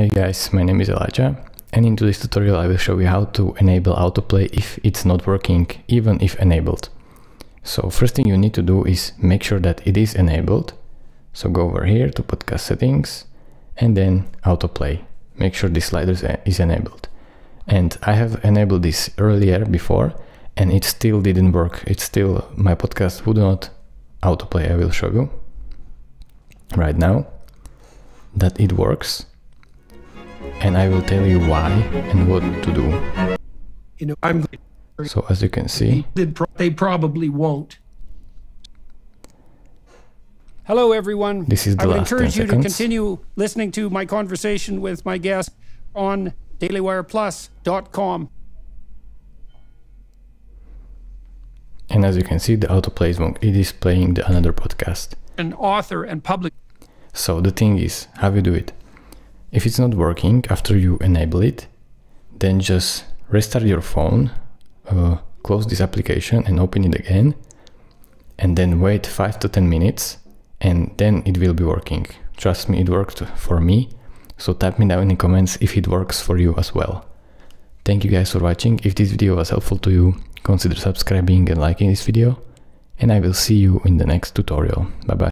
Hey guys, my name is Elijah and in today's tutorial I will show you how to enable autoplay if it's not working even if enabled. So first thing you need to do is make sure that it is enabled. So go over here to podcast settings and then autoplay. Make sure this slider is enabled. And I have enabled this earlier before and it still didn't work. It's still, my podcast would not autoplay. I will show you right now that it works and I will tell you why and what to do. You know, I'm. So as you can see, they probably won't. Hello, everyone. This is the I would last encourage 10 you seconds. to continue listening to my conversation with my guest on dailywireplus.com. and as you can see, the autoplay is it is playing the another podcast. An author and public. So the thing is, how you do it? If it's not working after you enable it, then just restart your phone, uh, close this application and open it again, and then wait 5 to 10 minutes, and then it will be working. Trust me, it worked for me, so type me down in the comments if it works for you as well. Thank you guys for watching. If this video was helpful to you, consider subscribing and liking this video, and I will see you in the next tutorial. Bye bye.